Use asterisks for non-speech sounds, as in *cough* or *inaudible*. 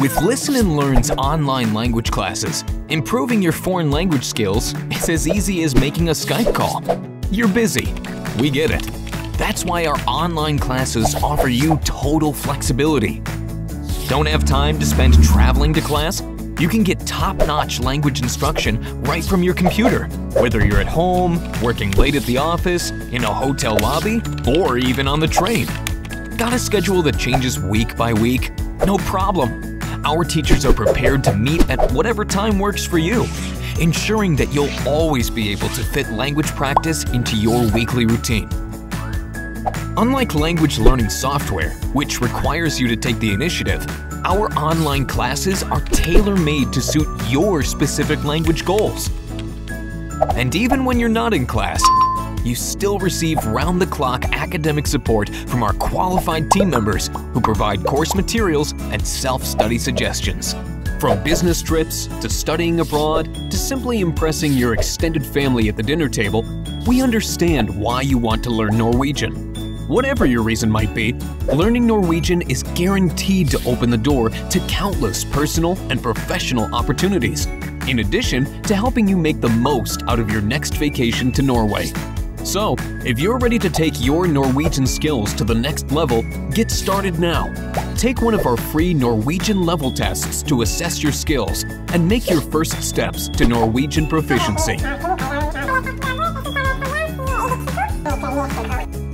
With Listen and Learn's online language classes, improving your foreign language skills is as easy as making a Skype call. You're busy. We get it. That's why our online classes offer you total flexibility. Don't have time to spend traveling to class? You can get top-notch language instruction right from your computer, whether you're at home, working late at the office, in a hotel lobby, or even on the train. Got a schedule that changes week by week? No problem. Our teachers are prepared to meet at whatever time works for you, ensuring that you'll always be able to fit language practice into your weekly routine. Unlike language learning software, which requires you to take the initiative, our online classes are tailor-made to suit your specific language goals. And even when you're not in class, you still receive round-the-clock academic support from our qualified team members who provide course materials and self-study suggestions. From business trips, to studying abroad, to simply impressing your extended family at the dinner table, we understand why you want to learn Norwegian. Whatever your reason might be, learning Norwegian is guaranteed to open the door to countless personal and professional opportunities, in addition to helping you make the most out of your next vacation to Norway. So, if you're ready to take your Norwegian skills to the next level, get started now. Take one of our free Norwegian level tests to assess your skills and make your first steps to Norwegian proficiency. *laughs*